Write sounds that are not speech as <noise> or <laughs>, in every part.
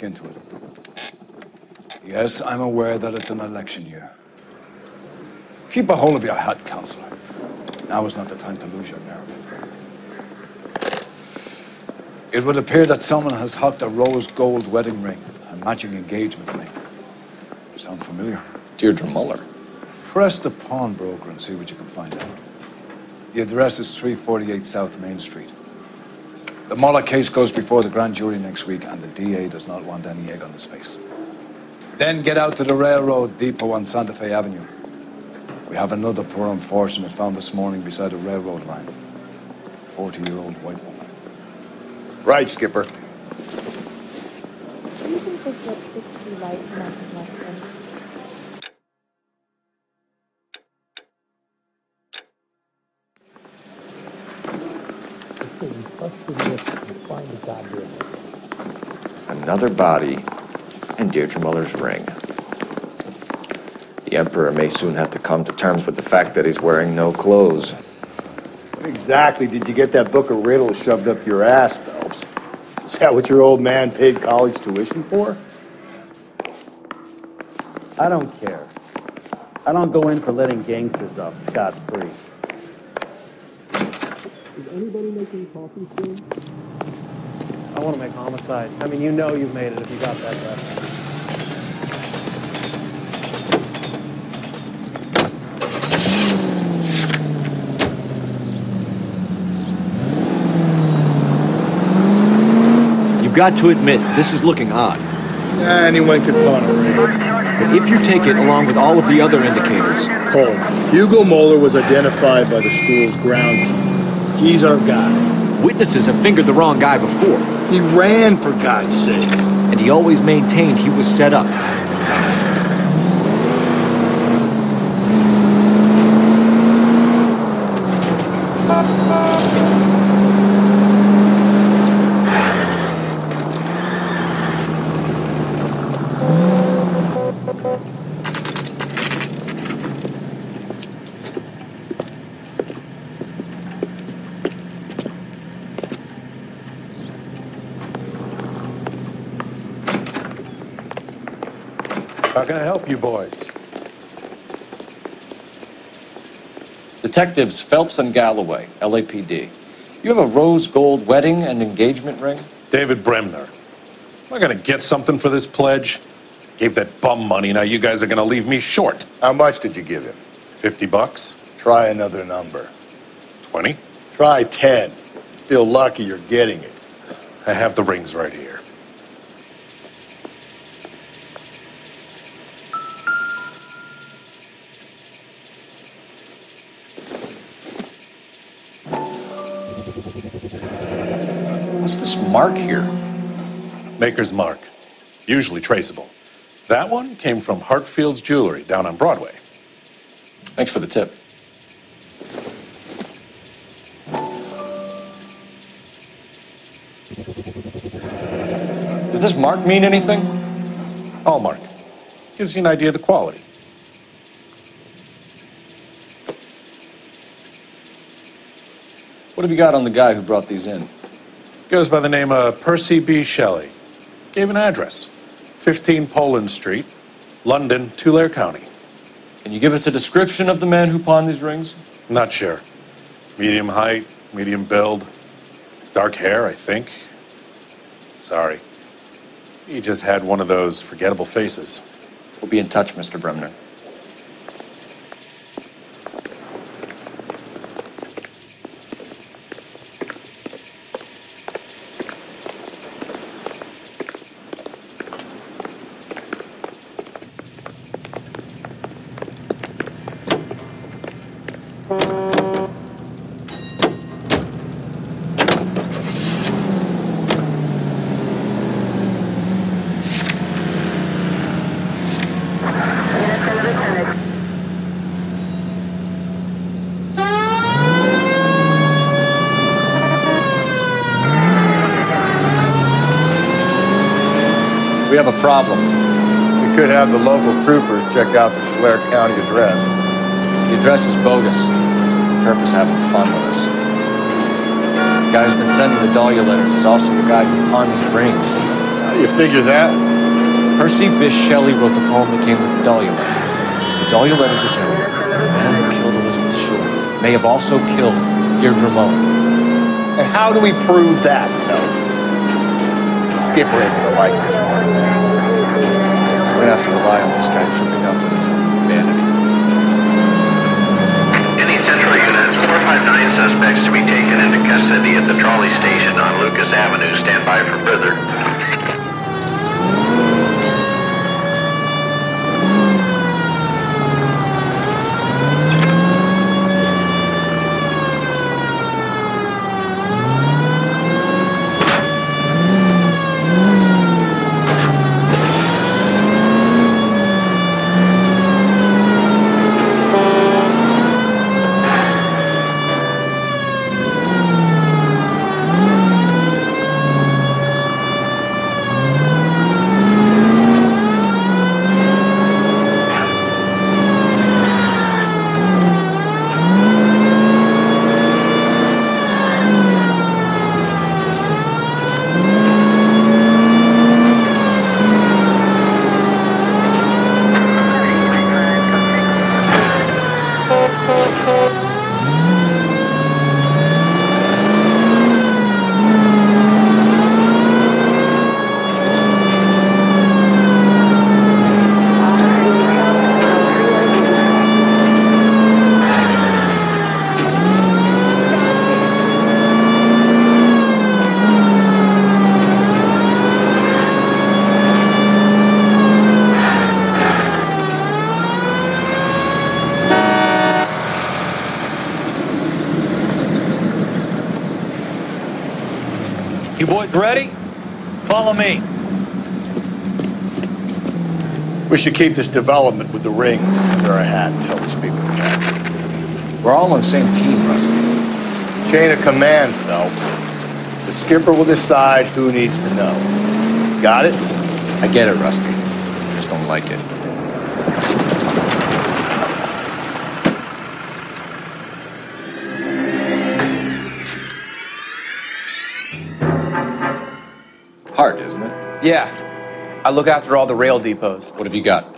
look into it. Yes, I'm aware that it's an election year. Keep a hold of your hat, Counselor. Now is not the time to lose your nerve. It would appear that someone has hocked a rose gold wedding ring, a matching engagement ring. Sound familiar? Deirdre Moller. Press the pawnbroker and see what you can find out. The address is 348 South Main Street. The Moller case goes before the grand jury next week, and the DA does not want any egg on his face. Then get out to the railroad depot on Santa Fe Avenue. We have another poor unfortunate found this morning beside a railroad line. 40-year-old white woman. Right, Skipper. Do you think this lipstick's too light for Another body and Deirdre Moller's ring. The Emperor may soon have to come to terms with the fact that he's wearing no clothes. What exactly did you get that book of riddles shoved up your ass, Phelps? Is that what your old man paid college tuition for? I don't care. I don't go in for letting gangsters off scot-free. Is anybody making coffee soon? I want to make homicide. I mean, you know you've made it if you got that left. You've got to admit, this is looking odd. Anyone could pawn a ring. But if you take it along with all of the other indicators, Cole, Hugo Moller was identified by the school's ground. He's our guy. witnesses have fingered the wrong guy before, He ran, for God's sake. and he always maintained he was set up. You boys? Detectives Phelps and Galloway, LAPD. You have a rose gold wedding and engagement ring? David Bremner. Am I gonna get something for this pledge? Gave that bum money, now you guys are gonna leave me short. How much did you give him? 50 bucks? Try another number. 20? Try 10. Feel lucky you're getting it. I have the rings right here. Mark here? Maker's mark. Usually traceable. That one came from Hartfield's Jewelry down on Broadway. Thanks for the tip. Does this mark mean anything? Hallmark. Gives you an idea of the quality. What have you got on the guy who brought these in? Goes by the name of Percy B. Shelley. Gave an address 15 Poland Street, London, Tulare County. Can you give us a description of the man who pawned these rings? Not sure. Medium height, medium build, dark hair, I think. Sorry. He just had one of those forgettable faces. We'll be in touch, Mr. Bremner. Problem. We could have the local troopers check out the Tulare County address. The address is bogus. Herb is having fun with us. The guy who's been sending the Dahlia letters is also the guy who pawned these rings. How do you figure that? Percy Bysshe Shelley wrote the poem that came with the Dahlia letter. The Dahlia letter's are gentleman. The man who killed Elizabeth Short may have also killed Deirdre Moller. And how do we prove that, Phelps? Skipper ain't gonna like this one. We're gonna have to rely on this guy tripping up with his vanity. Any central units, 459 suspects to be taken into custody at the trolley station on Lucas Avenue. Stand by for further. You boys ready? Follow me. We should keep this development with the rings under our hat and tell these people that. We're all on the same team, Rusty. Chain of command, Phelps. The skipper will decide who needs to know. Got it? I get it, Rusty. I just don't like it. Hard, isn't it? Yeah. I look after all the rail depots. What have you got?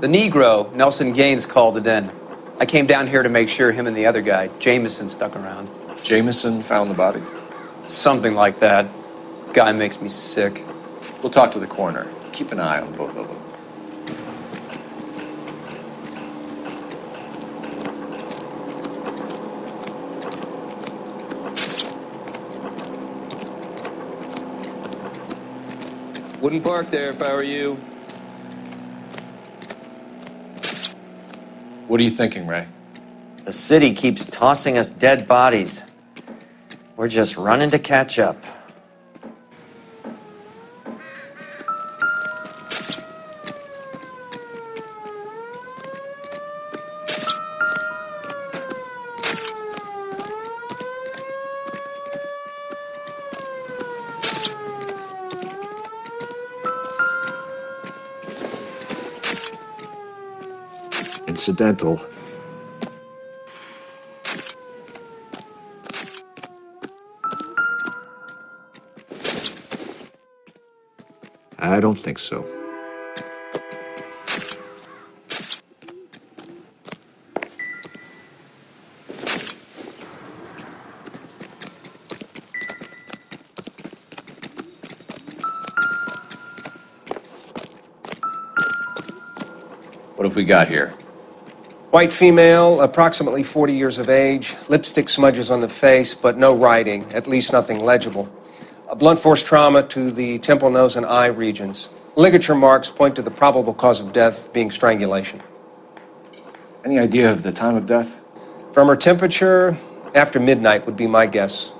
The Negro, Nelson Gaines, called it in. I came down here to make sure him and the other guy, Jameson, stuck around. Jameson found the body. Something like that. Guy makes me sick. We'll talk to the coroner. Keep an eye on both of them. Wouldn't park there if I were you. What are you thinking, Ray? The city keeps tossing us dead bodies. We're just running to catch up. Incidental. I don't think so. What have we got here? White female, approximately 40 years of age, lipstick smudges on the face, but no writing, at least nothing legible. A blunt force trauma to the temple, nose, and eye regions. Ligature marks point to the probable cause of death being strangulation. Any idea of the time of death? From her temperature, after midnight would be my guess.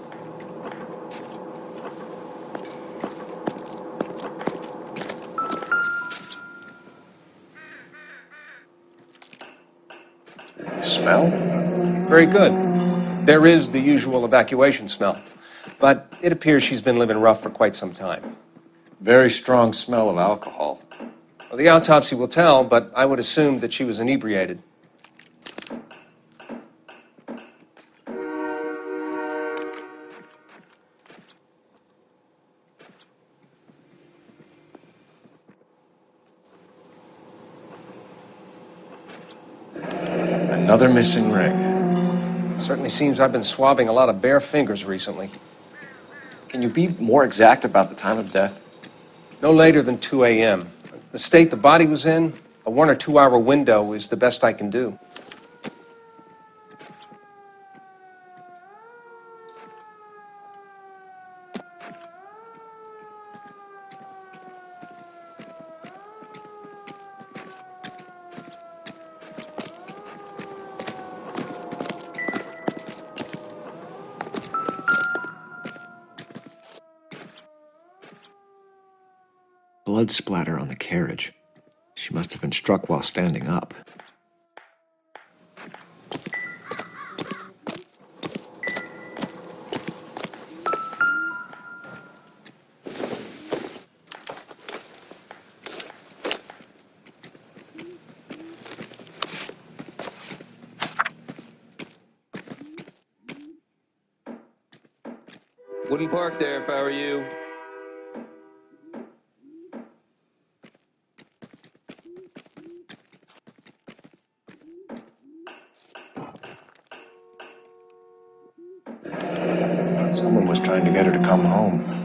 very good. There is the usual evacuation smell, but it appears she's been living rough for quite some time. Very strong smell of alcohol. Well, the autopsy will tell, but I would assume that she was inebriated. Another missing Certainly seems I've been swabbing a lot of bare fingers recently. Can you be more exact about the time of death? No later than 2 a.m. The state the body was in, a one or two hour window is the best I can do. Struck while standing up. Wouldn't park there if I were you. Someone was trying to get her to come home.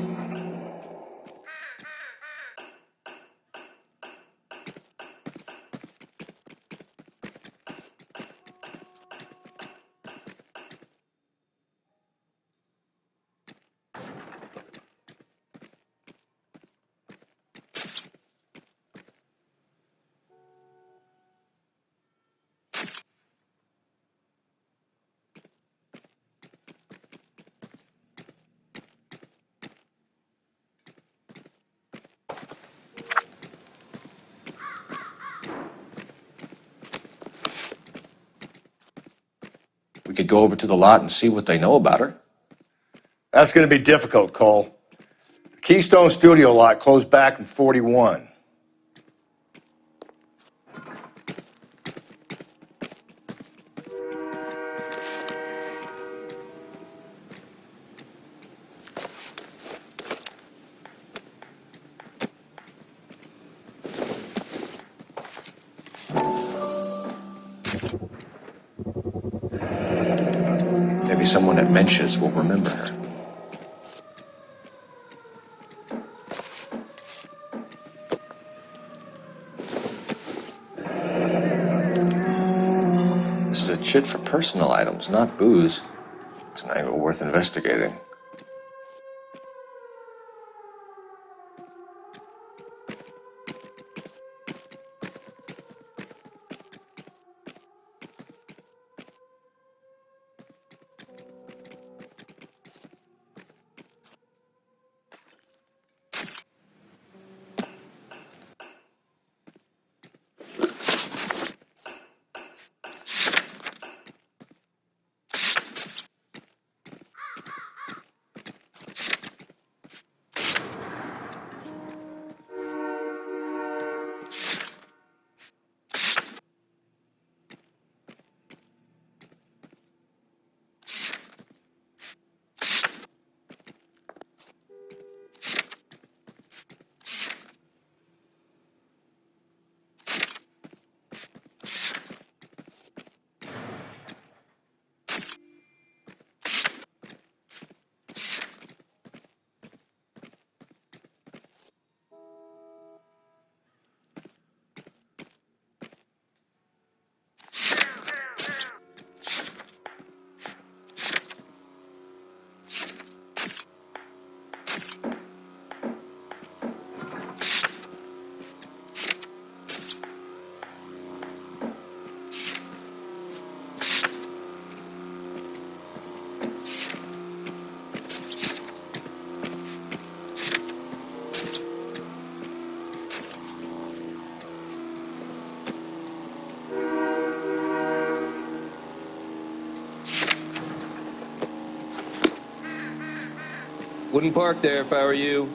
We could go over to the lot and see what they know about her. That's going to be difficult, Cole. The Keystone Studio lot closed back in 41. Will remember. This is a chit for personal items, not booze. It's an angle worth investigating. Wouldn't park there if I were you.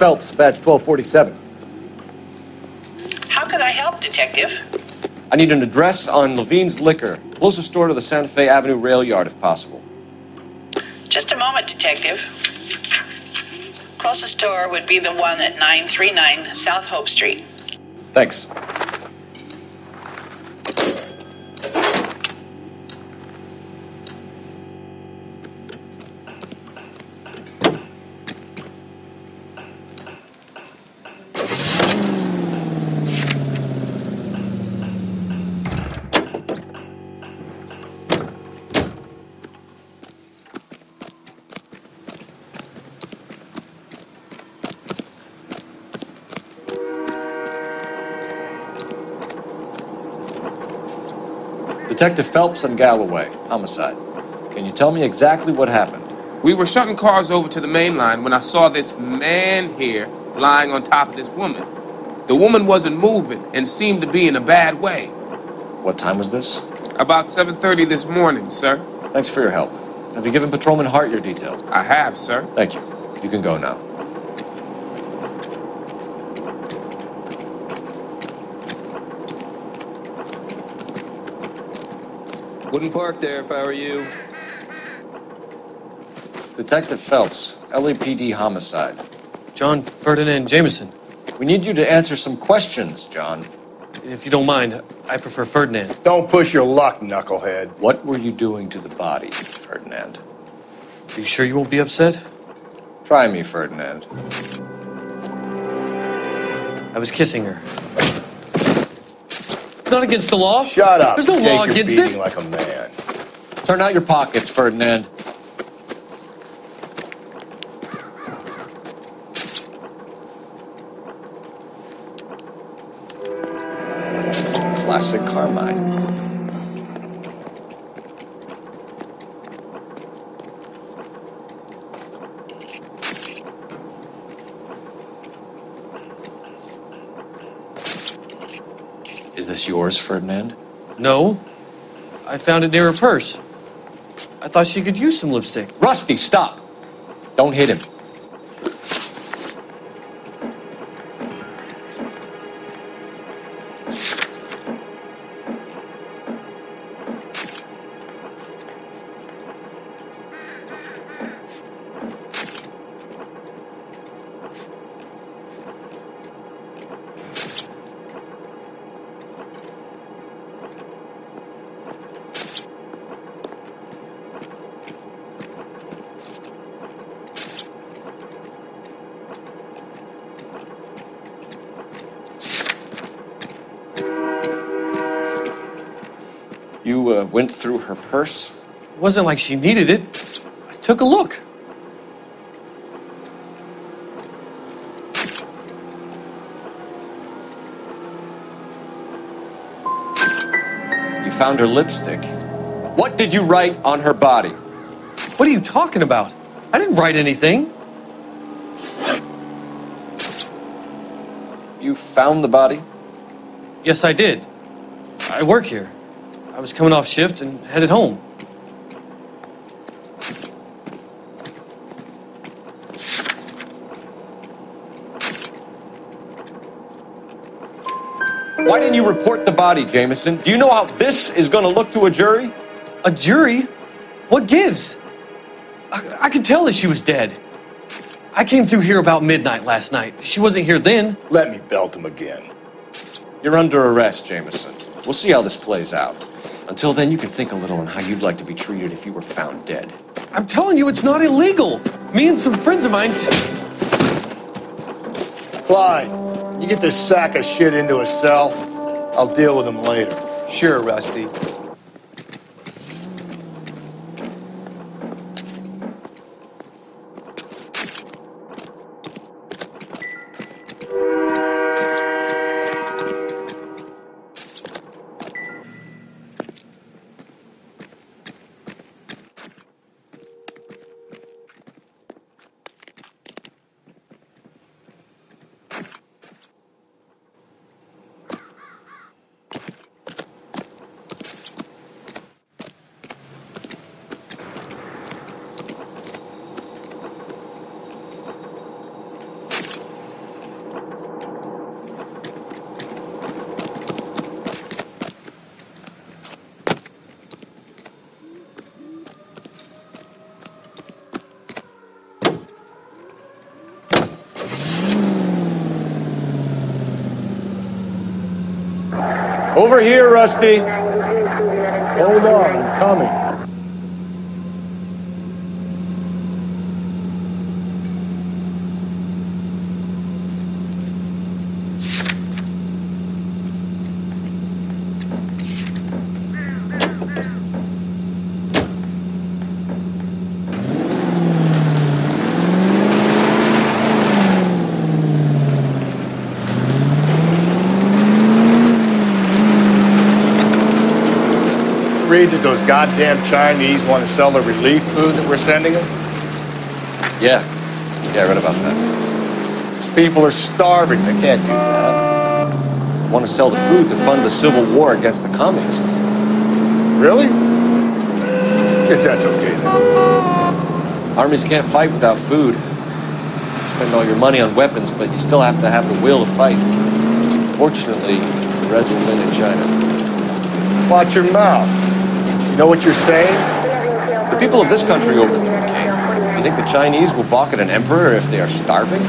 Phelps, badge 1247. How can I help, Detective? I need an address on Levine's Liquor, closest store to the Santa Fe Avenue rail yard if possible. Just a moment, Detective. Closest store would be the one at 939 South Hope Street. Thanks. Detective Phelps and Galloway, homicide. Can you tell me exactly what happened? We were shutting cars over to the main line when I saw this man here lying on top of this woman. The woman wasn't moving and seemed to be in a bad way. What time was this? About 7:30 this morning, sir. Thanks for your help. Have you given Patrolman Hart your details? I have, sir. Thank you. You can go now. Wouldn't park there if I were you. Detective Phelps, LAPD homicide. John Ferdinand Jameson. We need you to answer some questions, John. If you don't mind, I prefer Ferdinand. Don't push your luck, knucklehead. What were you doing to the body, Ferdinand? Are you sure you won't be upset? Try me, Ferdinand. I was kissing her. It's not against the law. Shut up. There's no Take law your against beating it. like a man. Turn out your pockets, Ferdinand. Ferdinand? No. I found it near her purse. I thought she could use some lipstick. Rusty, stop! Don't hit him. Purse? It wasn't like she needed it. I took a look. You found her lipstick. What did you write on her body? What are you talking about? I didn't write anything. You found the body? Yes, I did. I work here. I was coming off shift and headed home. Why didn't you report the body, Jameson? Do you know how this is going to look to a jury? A jury? What gives? I, I could tell that she was dead. I came through here about midnight last night. She wasn't here then. Let me belt him again. You're under arrest, Jameson. We'll see how this plays out. Until then, you can think a little on how you'd like to be treated if you were found dead. I'm telling you, it's not illegal. Me and some friends of mine. Clyde, you get this sack of shit into a cell. I'll deal with him later. Sure, Rusty. Over here, Rusty. Hold on, I'm coming. Read that those goddamn Chinese want to sell the relief food that we're sending them? Yeah. Yeah, I read about that. These people are starving. They can't do that. They Want to sell the food to fund the civil war against the communists. Really? Guess that's okay then. Armies can't fight without food. Spend all your money on weapons, but you still have to have the will to fight. Fortunately, the Reds will win in China. Watch your mouth. You know what you're saying? The people of this country overthrew the king. You think the Chinese will balk at an emperor if they are starving?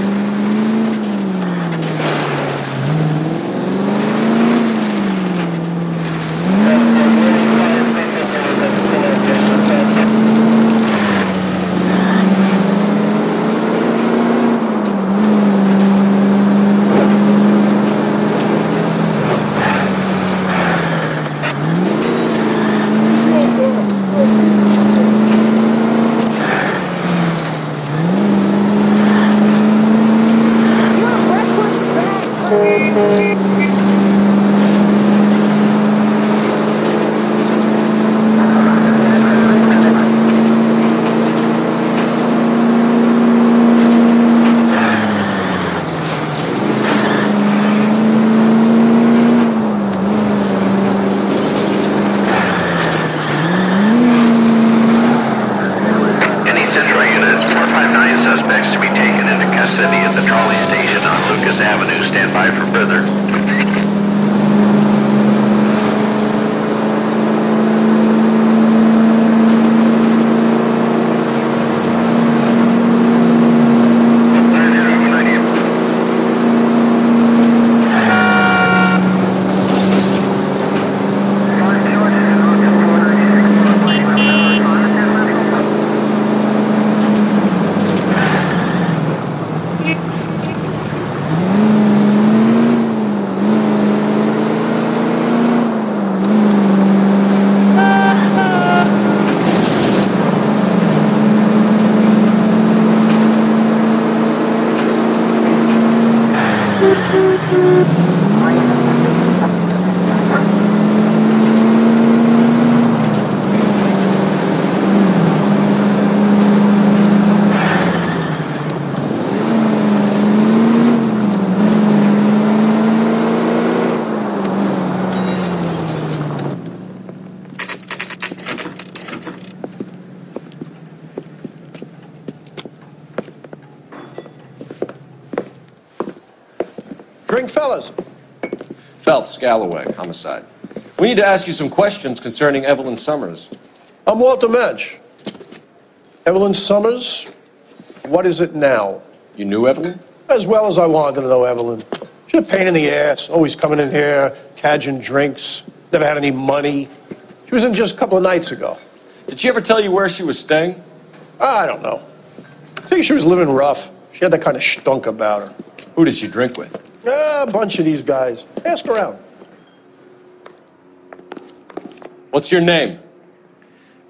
Galloway, homicide. We need to ask you some questions concerning Evelyn Summers. I'm Walter Mensch. Evelyn Summers, what is it now? You knew Evelyn? As well as I wanted to know Evelyn. She's a pain in the ass, always coming in here, cadging drinks, never had any money. She was in just a couple of nights ago. Did she ever tell you where she was staying? I don't know. I think she was living rough. She had that kind of stunk about her. Who did she drink with? Ah, a bunch of these guys. Ask around. What's your name?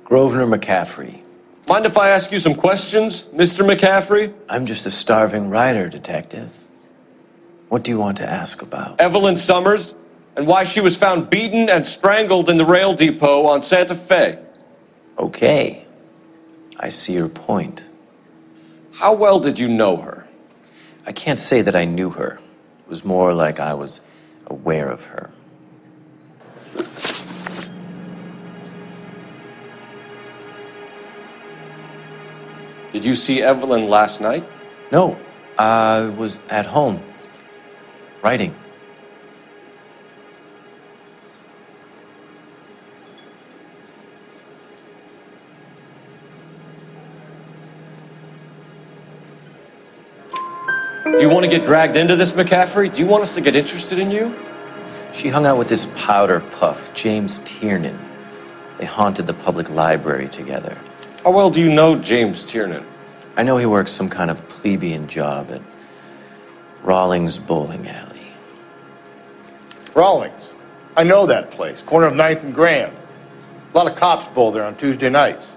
Grosvenor McCaffrey. Mind if I ask you some questions, Mr. McCaffrey? I'm just a starving writer, detective. What do you want to ask about? Evelyn Summers, and why she was found beaten and strangled in the rail depot on Santa Fe. Okay. I see your point. How well did you know her? I can't say that I knew her. It was more like I was aware of her. Did you see Evelyn last night? No, I was at home, writing. Do you want to get dragged into this, McCaffrey? Do you want us to get interested in you? She hung out with this powder puff, James Tiernan. They haunted the public library together. How well do you know James Tiernan? I know he works some kind of plebeian job at Rawlings Bowling Alley. Rawlings. I know that place. Corner of 9th and Grand. A lot of cops bowl there on Tuesday nights.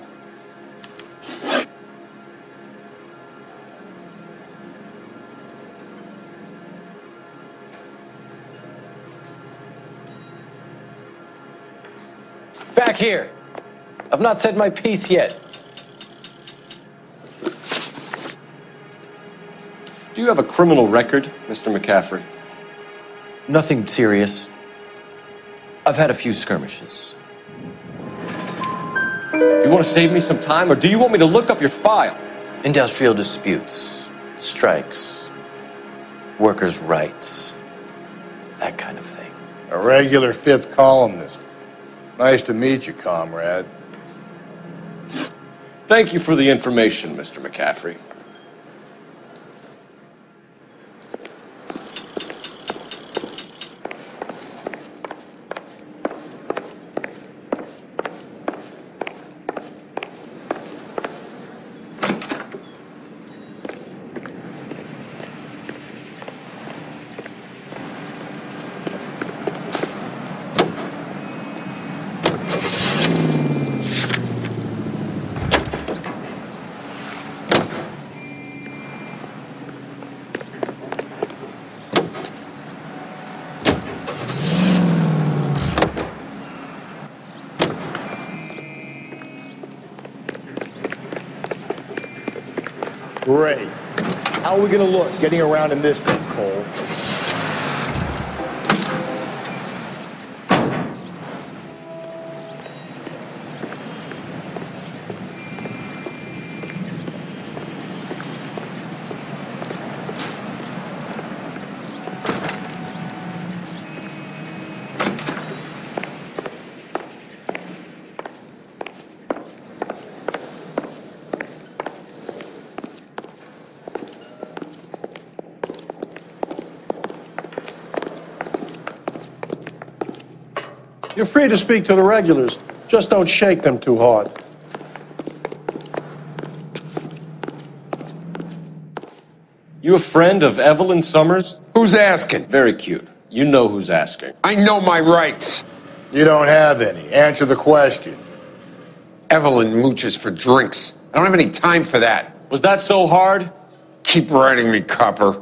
Back here. I've not said my piece yet. Do you have a criminal record, Mr. McCaffrey? Nothing serious. I've had a few skirmishes. You want to save me some time, or do you want me to look up your file? Industrial disputes, strikes, workers' rights, that kind of thing. A regular fifth columnist. Nice to meet you, comrade. Thank you for the information, Mr. McCaffrey. Are gonna look getting around in this thing, Cole? You're free to speak to the regulars. Just don't shake them too hard. You a friend of Evelyn Summers? Who's asking? Very cute. You know who's asking. I know my rights. You don't have any. Answer the question. Evelyn mooches for drinks. I don't have any time for that. Was that so hard? Keep writing me, copper.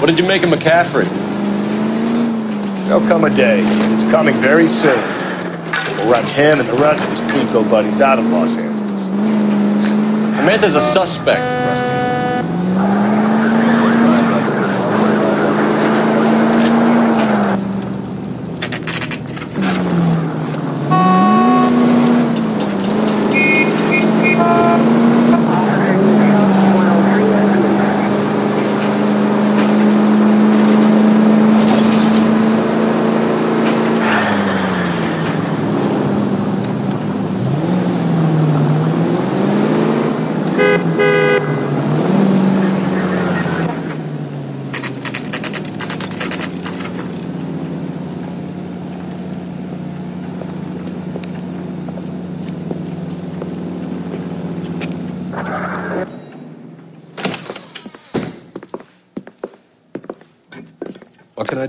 What did you make of McCaffrey? There'll come a day. It's coming very soon. We'll run him and the rest of his pinko buddies out of Los Angeles. Samantha's a suspect,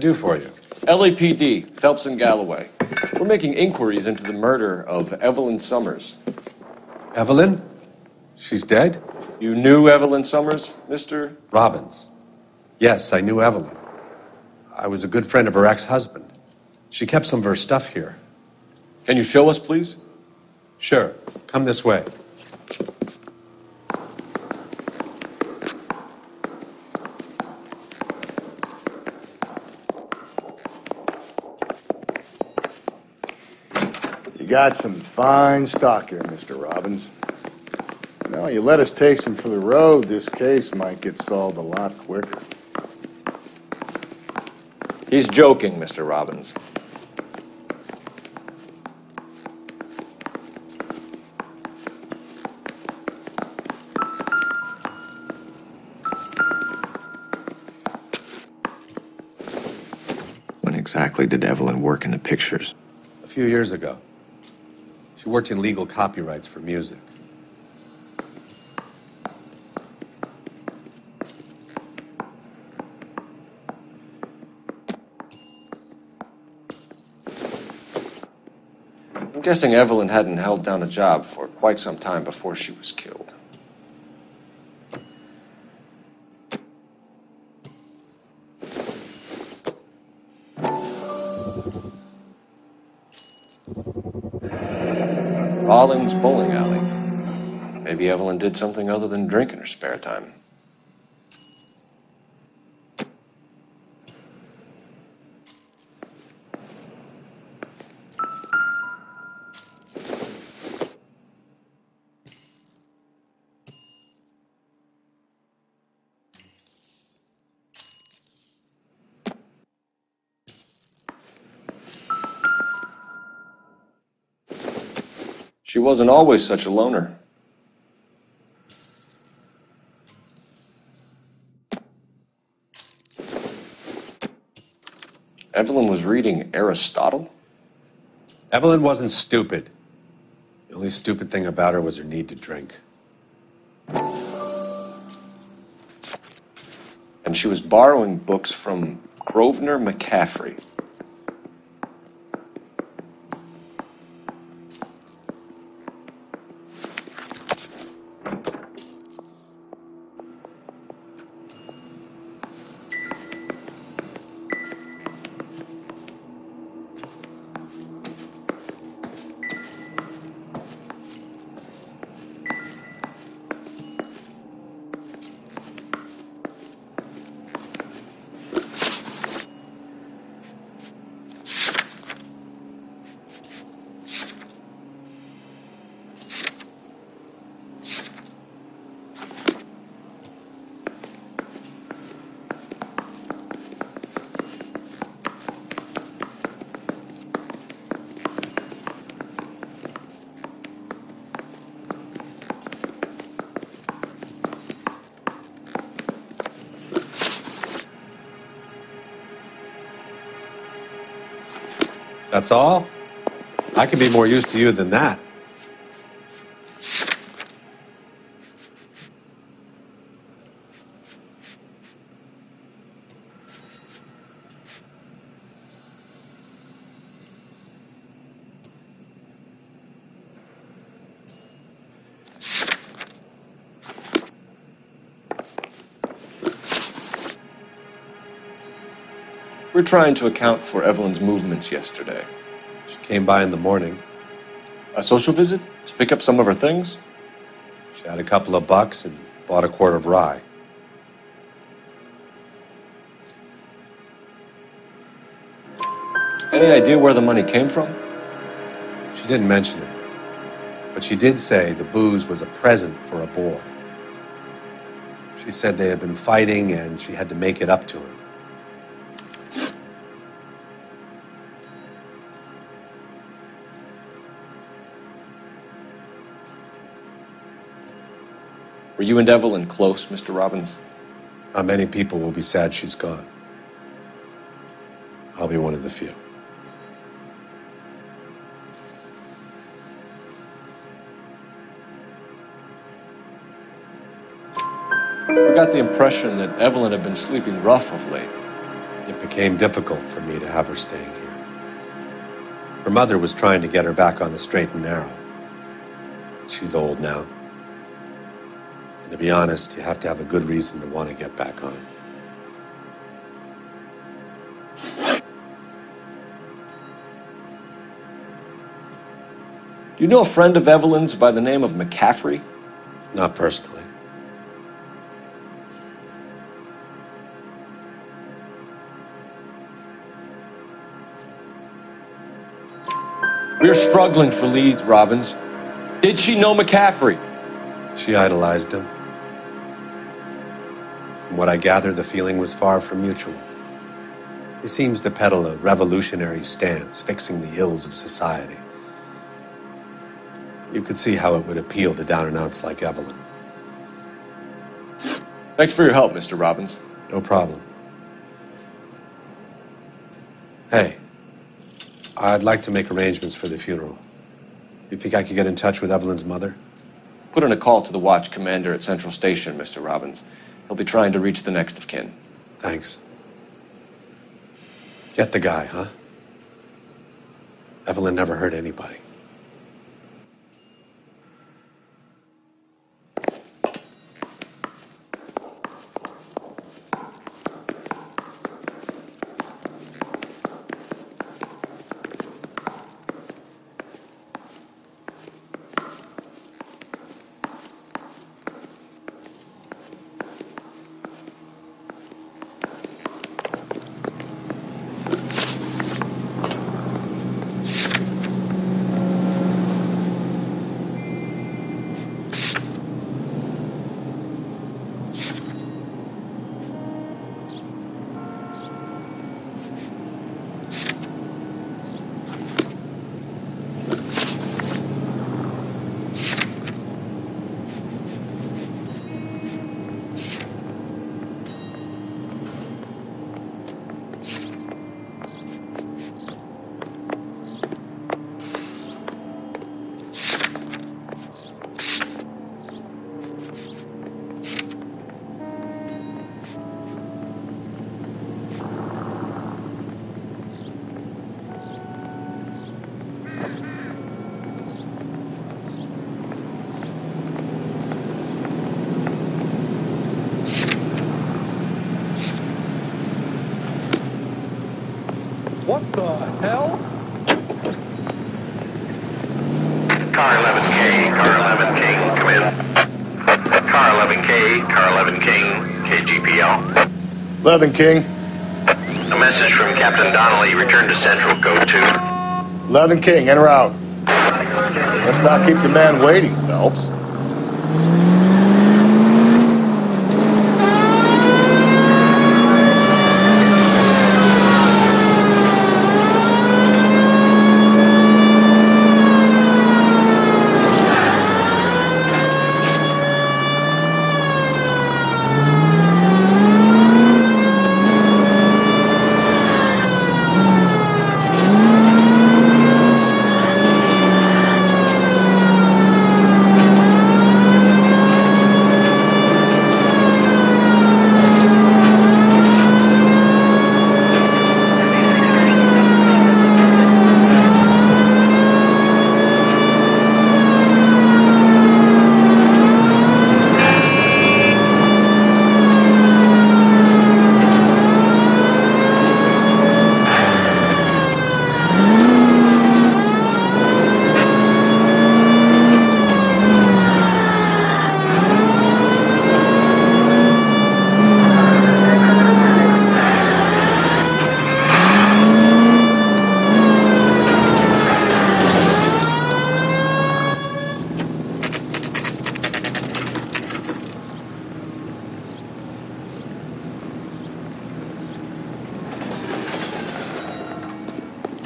do for you? LAPD, Phelps and Galloway. We're making inquiries into the murder of Evelyn Summers. Evelyn? She's dead? You knew Evelyn Summers, Mr. Robbins. Yes, I knew Evelyn. I was a good friend of her ex husband. She kept some of her stuff here. Can you show us, please? Sure. Come this way. Got some fine stock here, Mr. Robbins. Now, you let us take some for the road, this case might get solved a lot quicker. He's joking, Mr. Robbins. When exactly did Evelyn work in the pictures? A few years ago. She worked in legal copyrights for music. I'm guessing Evelyn hadn't held down a job for quite some time before she was killed. Rollins Bowling Alley. Maybe Evelyn did something other than drink in her spare time. Wasn't always such a loner. Evelyn was reading Aristotle? Evelyn wasn't stupid. The only stupid thing about her was her need to drink. And she was borrowing books from Grosvenor McCaffrey. That's all? I can be more used to you than that. We're trying to account for Evelyn's movements yesterday. She came by in the morning. A social visit to pick up some of her things? She had a couple of bucks and bought a quart of rye. Any idea where the money came from? She didn't mention it. But she did say the booze was a present for a boy. She said they had been fighting and she had to make it up to him. Were you and Evelyn close, Mr. Robbins? Not many people will be sad she's gone. I'll be one of the few. I got the impression that Evelyn had been sleeping rough of late. It became difficult for me to have her staying here. Her mother was trying to get her back on the straight and narrow. She's old now. And to be honest, you have to have a good reason to want to get back on. Do you know a friend of Evelyn's by the name of McCaffrey? Not personally. We're struggling for leads, Robbins. Did she know McCaffrey? She idolized him. From what I gather, the feeling was far from mutual. He seems to peddle a revolutionary stance, fixing the ills of society. You could see how it would appeal to down and outs like Evelyn. Thanks for your help, Mr. Robbins. No problem. Hey, I'd like to make arrangements for the funeral. You think I could get in touch with Evelyn's mother? Put in a call to the watch commander at Central Station, Mr. Robbins. He'll be trying to reach the next of kin. Thanks. Get the guy, huh? Evelyn never hurt anybody. What the hell? Car 11K, Car 11 King, come in. Car 11K, Car 11 King, KGPL. 11 King. A message from Captain Donnelly. Return to Central. Go to. 11 King, enter out. Let's not keep the man waiting, Phelps.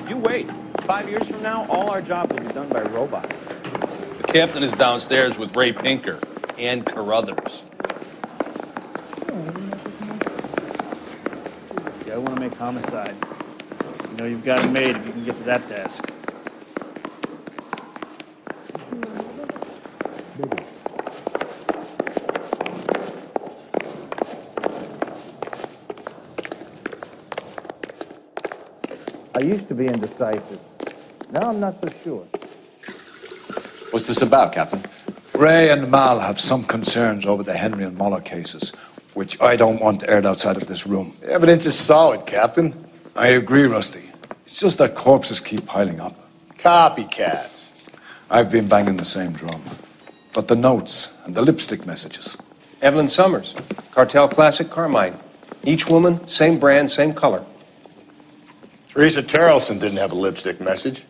You wait. Five years from now, all our jobs will be done by robots. The captain is downstairs with Ray Pinker and Carruthers. Yeah, I want to make homicide. You know you've got it made if you can get to that desk. I used to be indecisive. Now I'm not so sure. What's this about, Captain? Ray and Mal have some concerns over the Henry and Moller cases, which I don't want aired outside of this room. The evidence is solid, Captain. I agree, Rusty. It's just that corpses keep piling up. Copycats. I've been banging the same drum. But the notes and the lipstick messages. Evelyn Summers, Cardinal Classic Carmine. Each woman, same brand, same color. Teresa Terrelson didn't have a lipstick message.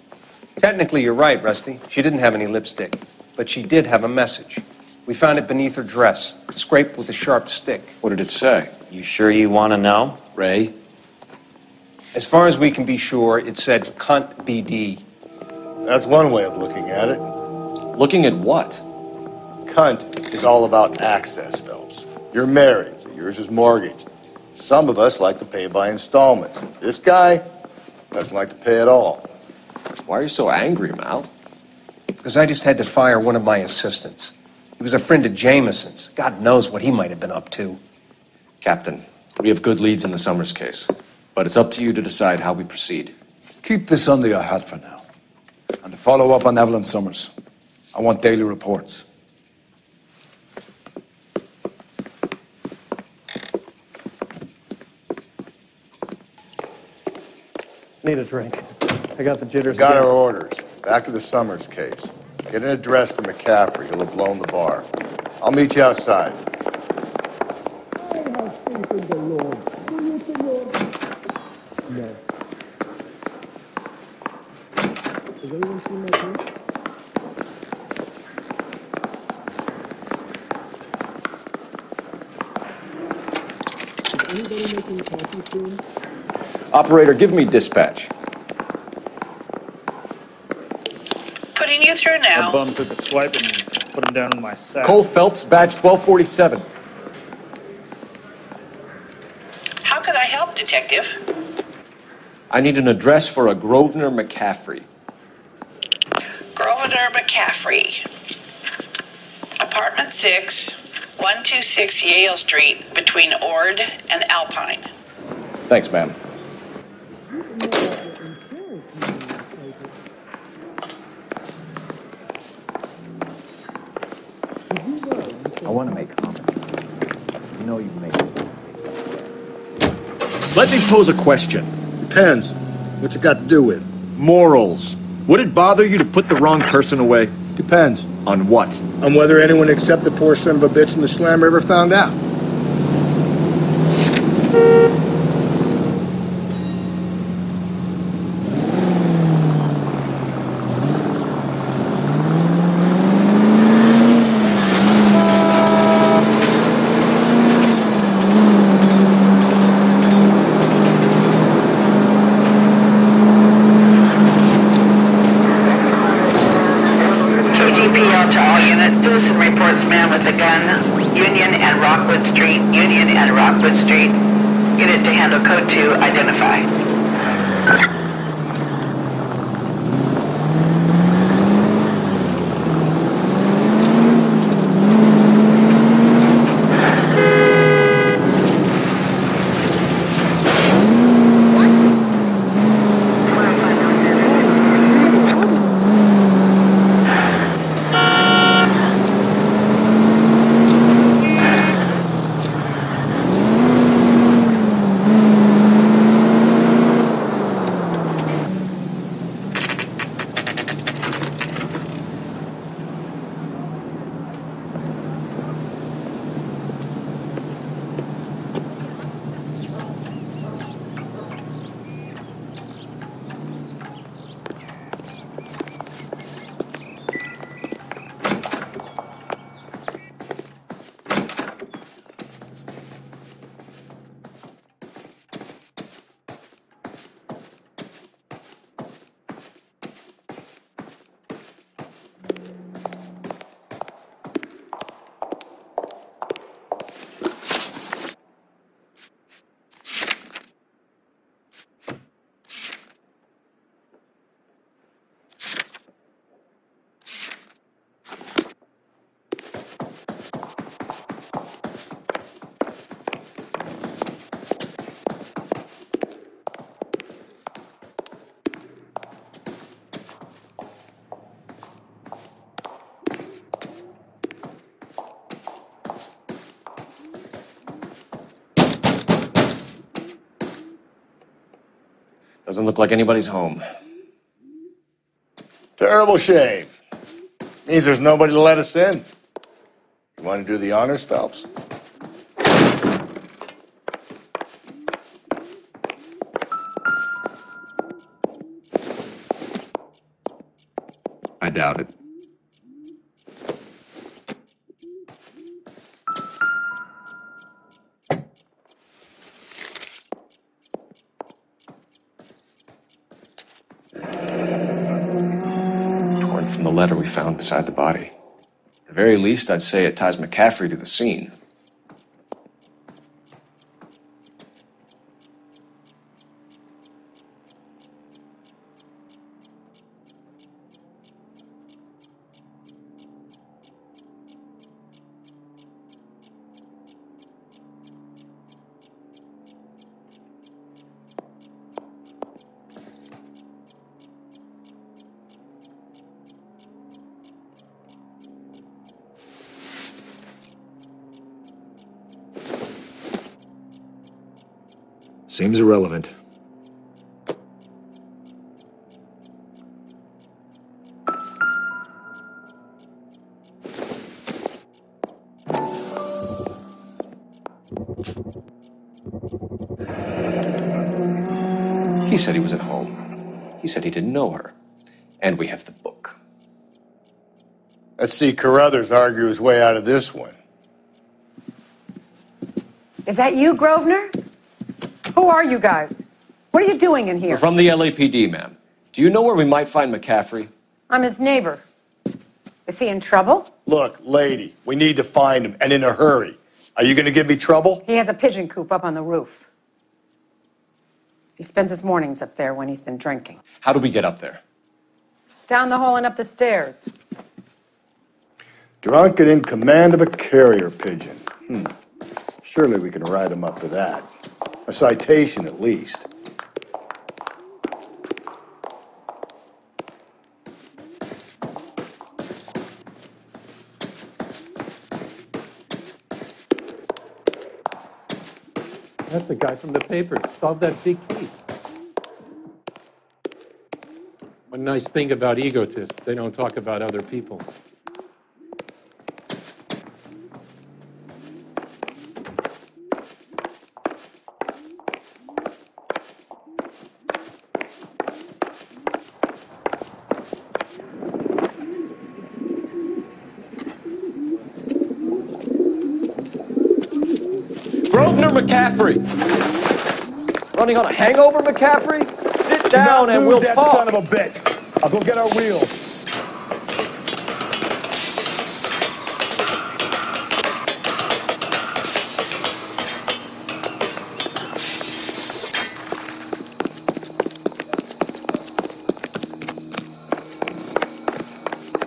Technically, you're right, Rusty. She didn't have any lipstick, but she did have a message. We found it beneath her dress, scraped with a sharp stick. What did it say? You sure you want to know? Ray? As far as we can be sure, it said cunt BD. That's one way of looking at it. Looking at what? Cunt is all about access, Phelps. You're married, so yours is mortgaged. Some of us like to pay by installments. This guy doesn't like to pay at all. Why are you so angry, Mal? Because I just had to fire one of my assistants. He was a friend of Jameson's. God knows what he might have been up to. Captain, we have good leads in the Summers case, but it's up to you to decide how we proceed. Keep this under your hat for now. And to follow up on Evelyn Summers, I want daily reports. Need a drink. I got the jitters. Got again. our orders. Back to the Summers case. Get an address for McCaffrey. He'll have blown the bar. I'll meet you outside. Operator, give me dispatch. Putting you through My bum took a swipe and put him down in my sack. Cole Phelps, badge 1247. How could I help, Detective? I need an address for a Grosvenor McCaffrey. Grosvenor McCaffrey. Apartment 6, 126 Yale Street, between Ord and Alpine. Thanks, ma'am. Mm-hmm. I want to make comments. You know you've made Let me pose a question. Depends. What's it got to do with? Morals. Would it bother you to put the wrong person away? Depends. On what? On whether anyone except the poor son of a bitch in the slammer ever found out. Look like anybody's home. Terrible shave. Means there's nobody to let us in. You want to do the honors, Phelps? I doubt it. Letter we found beside the body. At the very least, I'd say it ties McCaffrey to the scene. Let's see Carruthers argue his way out of this one. Is that you, Grosvenor? Who are you guys? What are you doing in here? We're here? from the LAPD, ma'am. Do you know where we might find McCaffrey? I'm his neighbor. Is he in trouble? Look, lady, we need to find him, and in a hurry. Are you going to give me trouble? He has a pigeon coop up on the roof. He spends his mornings up there when he's been drinking. How do we get up there? Down the hall and up the stairs. Drunk and in command of a carrier pigeon. Hmm. Surely we can write him up for that. A citation, at least. That's the guy from the papers. Solved that big case. One nice thing about egotists, they don't talk about other people. Grosvenor McCaffrey! Running on a hangover, McCaffrey? Sit down and we'll that talk. son of a bitch. I'll go get our wheels.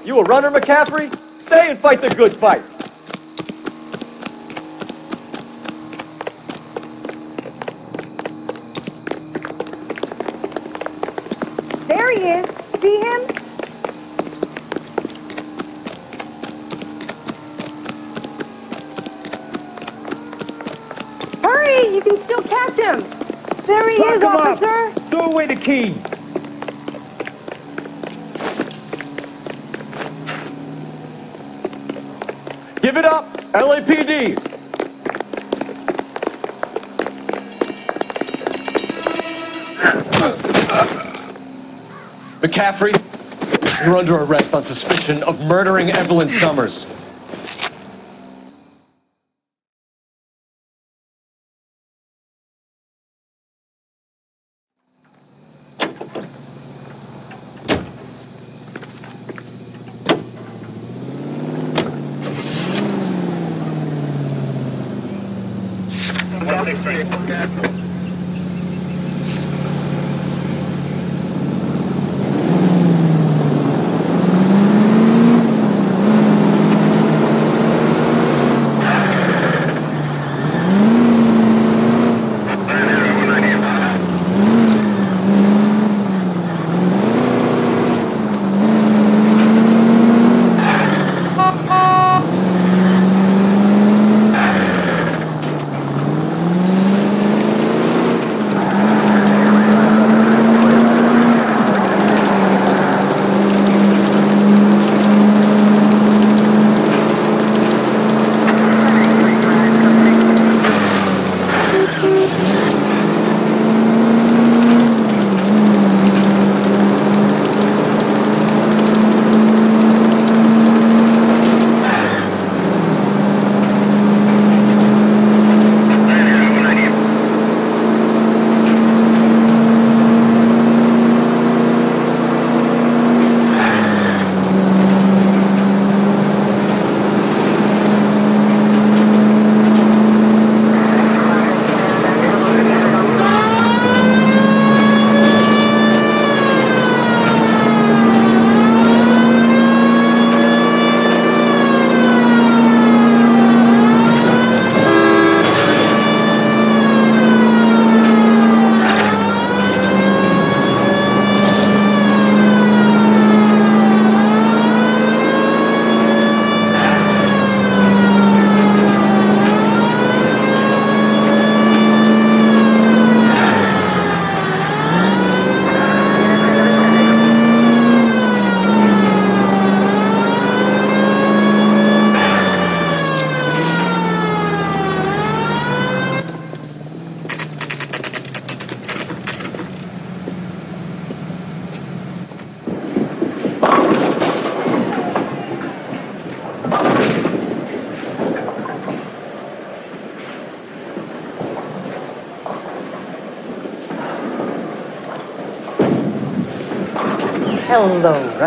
You a runner, McCaffrey? Stay and fight the good fight. There he is. See him? Hurry! You can still catch him. There he Lock is, him up. officer. Throw away the key. Give it up, LAPD! McCaffrey, you're under arrest on suspicion of murdering Evelyn Summers.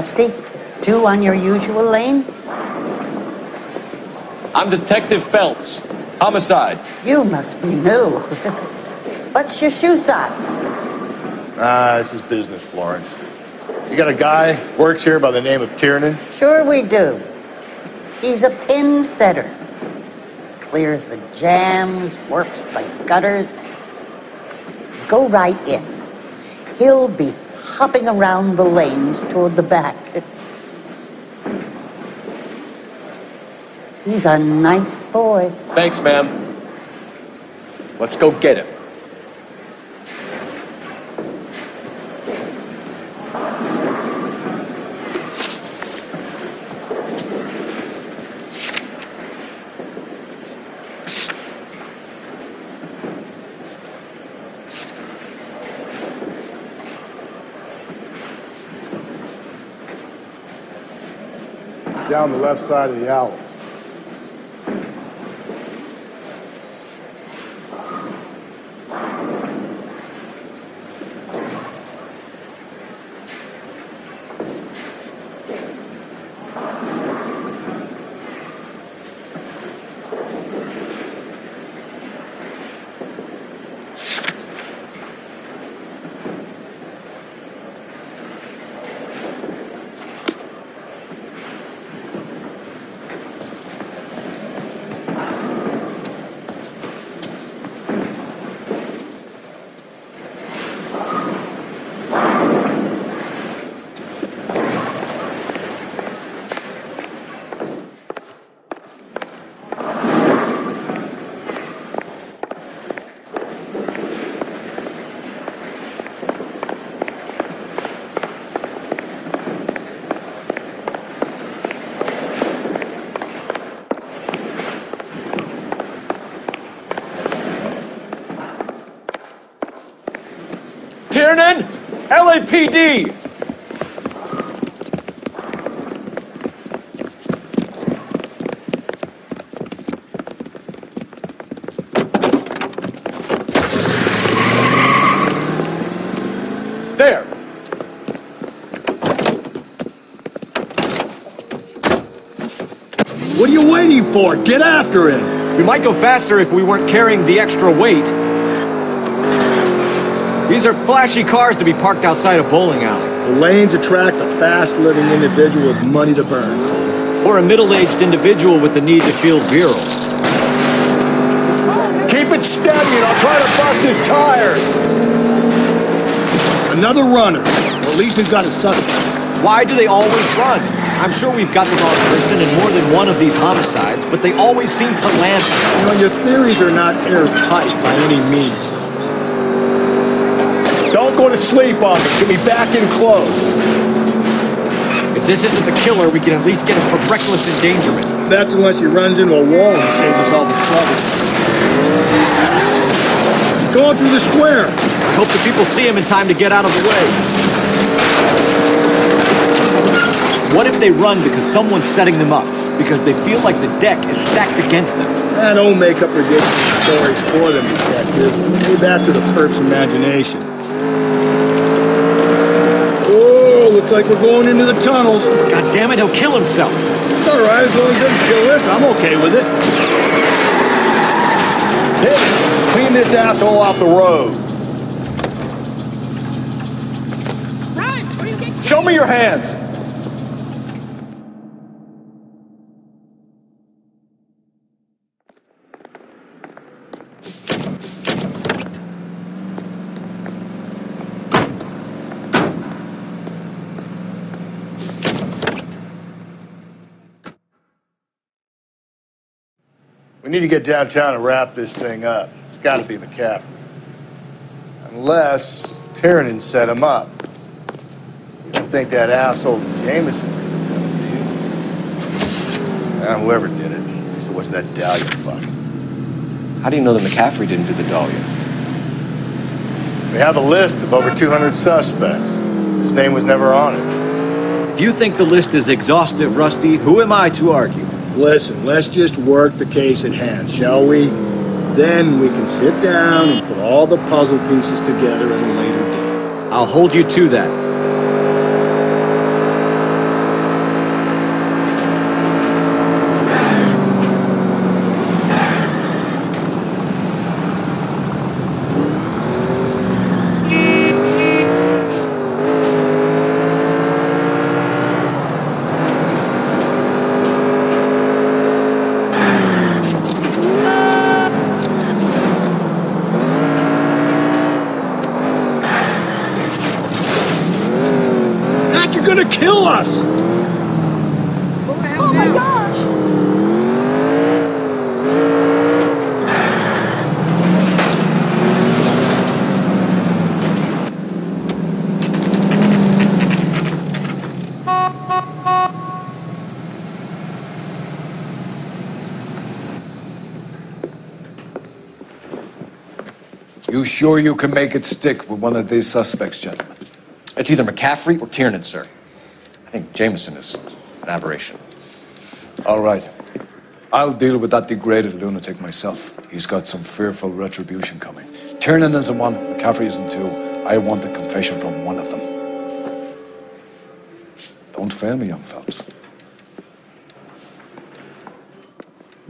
Rusty. Two on your usual lane? I'm Detective Phelps. Homicide. You must be new. <laughs> What's your shoe size? Ah, this is business, Florence. You got a guy works here by the name of Tiernan? Sure we do. He's a pin setter. Clears the jams, works the gutters. Go right in. He'll be hopping around the lanes toward the back. He's a nice boy. Thanks, ma'am. Let's go get him. Down the left side of the alley. Tiernan! LAPD! There! What are you waiting for? Get after him! We might go faster if we weren't carrying the extra weight. These are flashy cars to be parked outside a bowling alley. The lanes attract a fast-living individual with money to burn. Or a middle-aged individual with the need to feel virile. Keep it steady and I'll try to bust his tires! Another runner. At least we've got a suspect. Why do they always run? I'm sure we've got the wrong person in more than one of these homicides, but they always seem to land. You know, your theories are not airtight by any means. Don't go to sleep on me. Get me back in close. If this isn't the killer, we can at least get him for reckless endangerment. That's unless he runs into a wall and saves us all the trouble. He's going through the square. I hope the people see him in time to get out of the way. What if they run because someone's setting them up? Because they feel like the deck is stacked against them? I don't make up ridiculous stories for them, detective. Leave that to the perp's imagination. Looks like we're going into the tunnels. God damn it, he'll kill himself. It's all right, as long as he doesn't kill us, I'm okay with it. Hey, clean this asshole off the road. Show me your hands! We need to get downtown and wrap this thing up. It's got to be McCaffrey. Unless Tiernan set him up. You don't think that asshole Jameson did it, do you? Ah, whoever did it. So what's that Dahlia fuck? How do you know that McCaffrey didn't do the Dahlia? We have a list of over 200 suspects. His name was never on it. If you think the list is exhaustive, Rusty, who am I to argue? Listen, let's just work the case at hand, shall we? Then we can sit down and put all the puzzle pieces together at a later date. I'll hold you to that. Fool us! Oh my gosh! You sure you can make it stick with one of these suspects, gentlemen? It's either McCaffrey or Tiernan, sir. I think Jameson is an aberration. All right. I'll deal with that degraded lunatic myself. He's got some fearful retribution coming. Tiernan isn't one, McCaffrey isn't two. I want a confession from one of them. Don't fail me, young Phelps.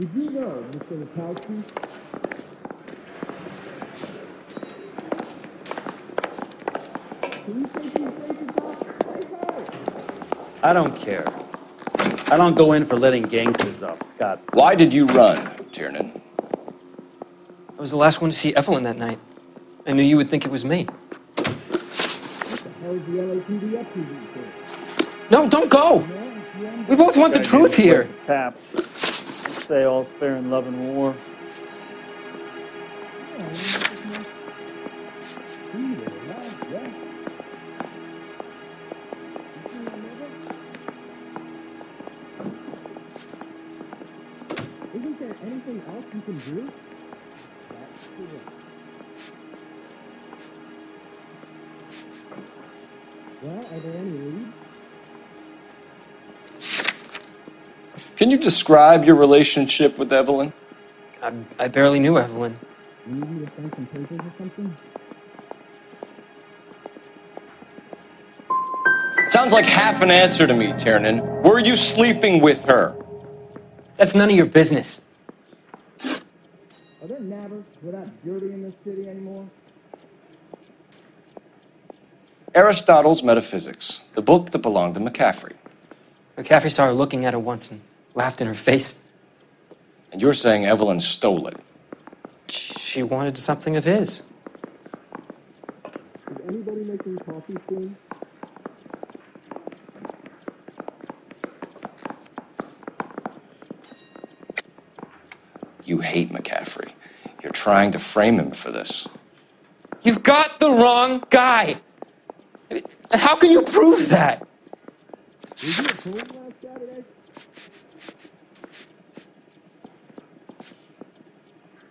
Did you know, Mr. Mikowski? I don't care. I don't go in for letting gangsters off, Scott. Why did you run, Tiernan? I was the last one to see Evelyn that night. I knew you would think it was me. How's the LAPD up to these days? No, don't go! We both want the truth get here. the Tap. Say all's fair in love and war. Isn't anything else you can do? That's correct. Well, are there any leads? Can you describe your relationship with Evelyn? I, I barely knew Evelyn. You need me to send some papers or something? Sounds like half an answer to me, Tiernan. Were you sleeping with her? That's none of your business. Are there nabbers without jury in this city anymore? Aristotle's Metaphysics, the book that belonged to McCaffrey. McCaffrey saw her looking at her once and laughed in her face. And you're saying Evelyn stole it. She wanted something of his. Is anybody making coffee soon? You hate McCaffrey. You're trying to frame him for this. You've got the wrong guy. How can you prove that? Was you at home last Saturday?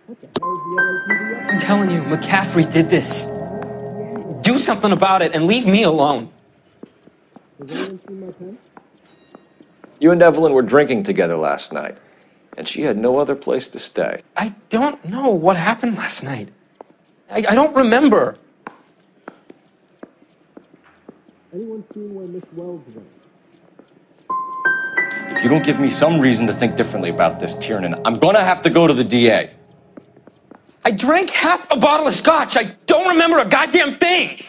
What the hell is the LAPD up I'm telling you, McCaffrey did this. Do something about it and leave me alone. Has anyone seen my pen? You and Evelyn were drinking together last night, and she had no other place to stay. I don't know what happened last night. I, I don't remember. Anyone seen where Miss Wells went? If you don't give me some reason to think differently about this, Tiernan, I'm gonna have to go to the DA. I drank half a bottle of scotch. I don't remember a goddamn thing.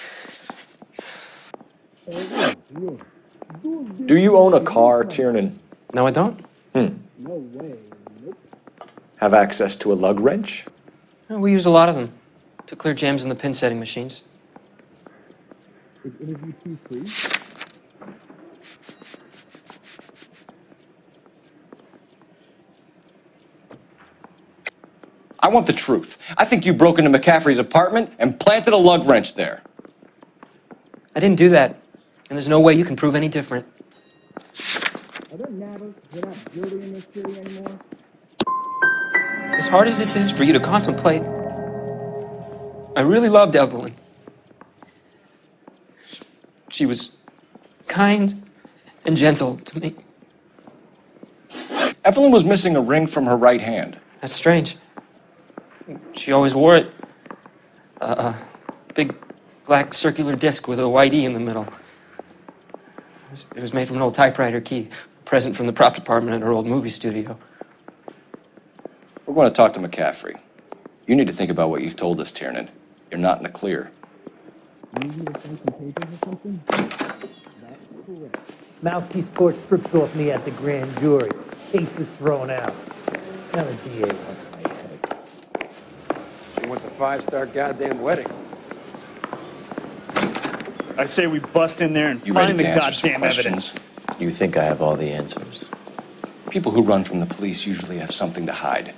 Do you own a car, Tiernan? No, I don't. Hmm. No way. Nope. Have access to a lug wrench? We use a lot of them to clear jams in the pin setting machines. Is interview two free? I want the truth. I think you broke into McCaffrey's apartment and planted a lug wrench there. I didn't do that, and there's no way you can prove any different. Are there nabbers without jury in this city anymore? As hard as this is for you to contemplate, I really loved Evelyn. She was kind and gentle to me. Evelyn was missing a ring from her right hand. That's strange. She always wore it. A uh, big black circular disc with a white E in the middle. It was, it was made from an old typewriter key, a present from the prop department at her old movie studio. We're going to talk to McCaffrey. You need to think about what you've told us, Tiernan. You're not in the clear. You need me to send some papers or something? That's correct. Mouthpiece court strips off me at the grand jury. Case is thrown out. Now the DA wants my head. She wants a five-star goddamn wedding. I say we bust in there and You find the to answer some goddamn questions? evidence. You think I have all the answers? People who run from the police usually have something to hide.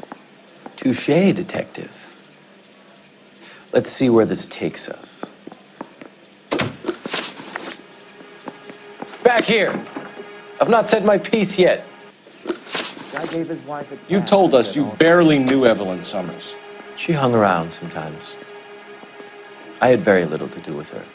Touche, detective. Let's see where this takes us. Back here! I've not said my piece yet. Guy gave his wife a You told us you oh. barely knew Evelyn Summers. She hung around sometimes. I had very little to do with her.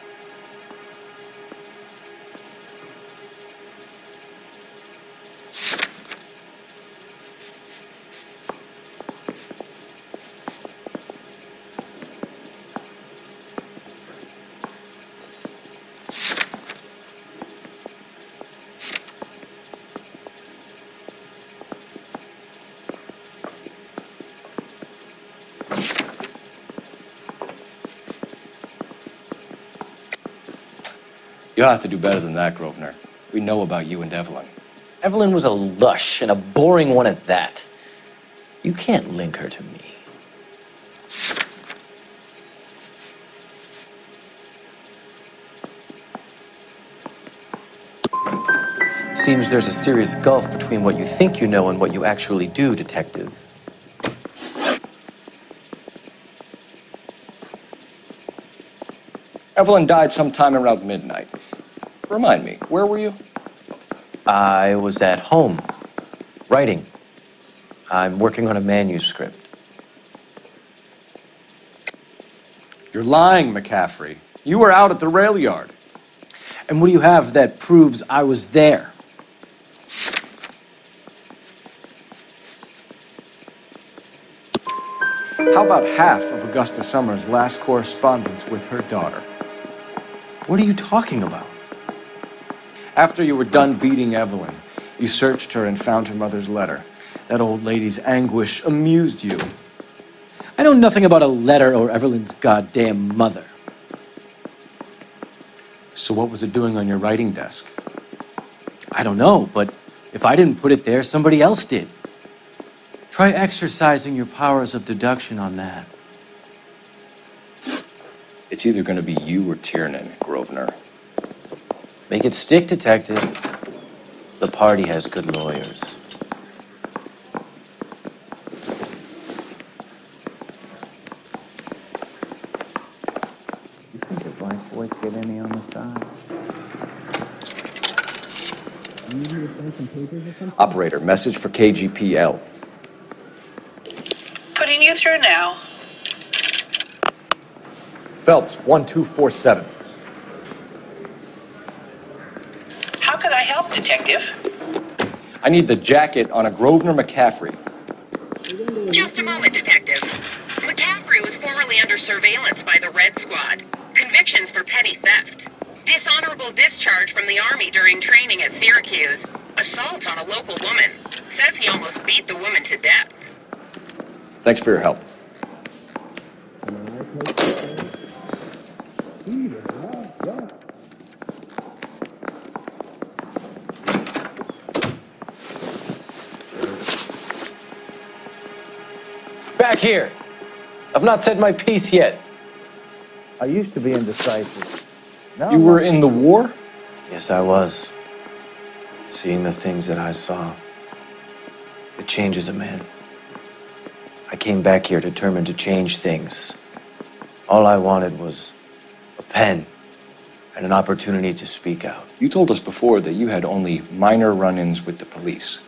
You'll have to do better than that, Grosvenor. We know about you and Evelyn. Evelyn was a lush and a boring one at that. You can't link her to me. Seems there's a serious gulf between what you think you know and what you actually do, Detective. Evelyn died sometime around midnight. Remind me, where were you? I was at home, writing. I'm working on a manuscript. You're lying, McCaffrey. You were out at the rail yard. And what do you have that proves I was there? How about half of Augusta Summers' last correspondence with her daughter? What are you talking about? After you were done beating Evelyn, you searched her and found her mother's letter. That old lady's anguish amused you. I know nothing about a letter or Evelyn's goddamn mother. So what was it doing on your writing desk? I don't know, but if I didn't put it there, somebody else did. Try exercising your powers of deduction on that. It's either going to be you or Tiernan, Grosvenor. Make it stick, Detective. The party has good lawyers. You think the black boys get any on the side? You need to some papers or something? Operator, message for KGPL. Putting you through now. Phelps, 1247. How could I help, Detective? I need the jacket on a Grosvenor McCaffrey. Just a moment, Detective. McCaffrey was formerly under surveillance by the Red Squad. Convictions for petty theft. Dishonorable discharge from the Army during training at Syracuse. Assault on a local woman. Says he almost beat the woman to death. Thanks for your help. Here! I've not said my piece yet. I used to be indecisive. Now You I'm were not- in the war? Yes, I was. Seeing the things that I saw. It changes a man. I came back here determined to change things. All I wanted was a pen and an opportunity to speak out. You told us before that you had only minor run ins with the police.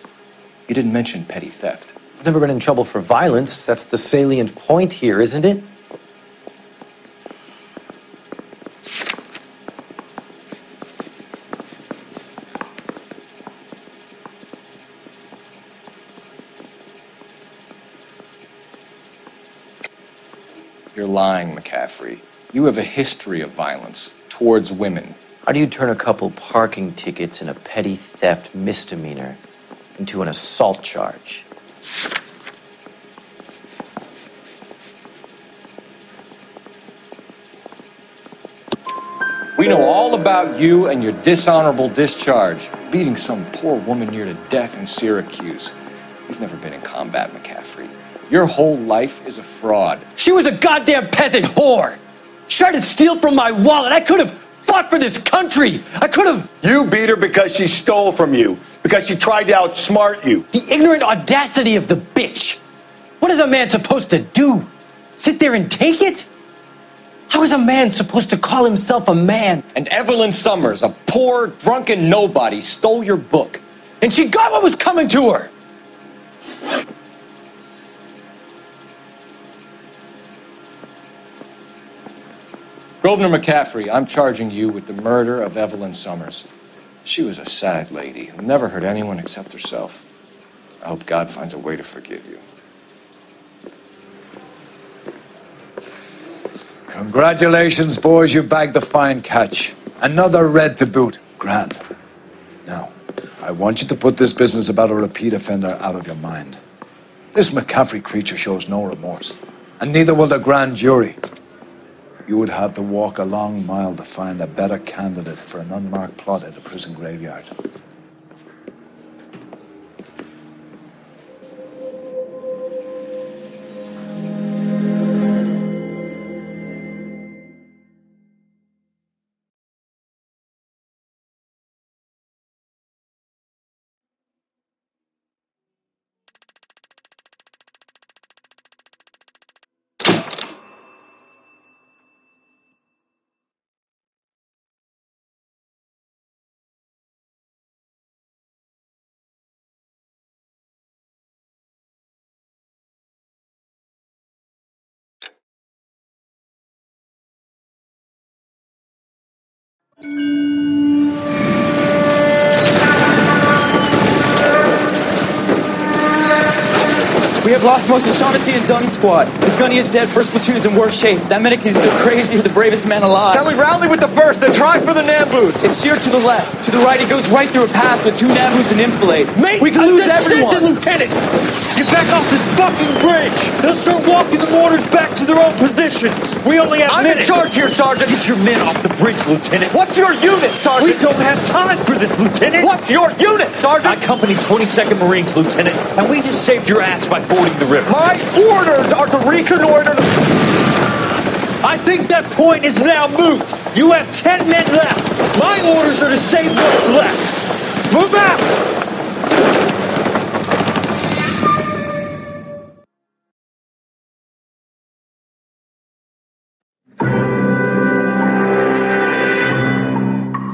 You didn't mention petty theft. I've never been in trouble for violence. That's the salient point here, isn't it? You're lying, McCaffrey. You have a history of violence towards women. How do you turn a couple parking tickets and a petty theft misdemeanor into an assault charge? We know all about you and your dishonorable discharge, beating some poor woman near to death in Syracuse. You've never been in combat, McCaffrey. Your whole life is a fraud. She was a goddamn peasant whore! She tried to steal from my wallet. I could have fought for this country. I could have. You beat her because she stole from you, because she tried to outsmart you. The ignorant audacity of the bitch. What is a man supposed to do? Sit there and take it? How is a man supposed to call himself a man? And Evelyn Summers, a poor, drunken nobody, stole your book. And she got what was coming to her. Grosvenor McCaffrey, I'm charging you with the murder of Evelyn Summers. She was a sad lady who never hurt anyone except herself. I hope God finds a way to forgive you. Congratulations, boys. You bagged the fine catch. Another red to boot. Grant. Now, I want you to put this business about a repeat offender out of your mind. This McCaffrey creature shows no remorse, and neither will the grand jury. You would have to walk a long mile to find a better candidate for an unmarked plot at a prison graveyard. Have lost most of Shaughnessy and Dunn's squad. The gunny is dead. First platoon is in worse shape. That medic is either crazy the bravest man alive. Can we rally with the first and try for the Nambus? It's sheer to the left. To the right, it goes right through a pass with two Nambus and enfilade. Mate, we can I'm lose the everyone. lieutenant. Get back off this fucking bridge. They'll start walking the mortars back to their own positions. We only have I'm in charge here, Sergeant. Get your men off the bridge, Lieutenant. What's your unit, Sergeant? We don't have time for this, Lieutenant. What's your unit, Sergeant? I company 22nd Marines, Lieutenant, and we just saved your ass by fording the river. My orders are to reconnoiter the... I think that point is now moot. You have 10 men left. My orders are to save what's left. Move out!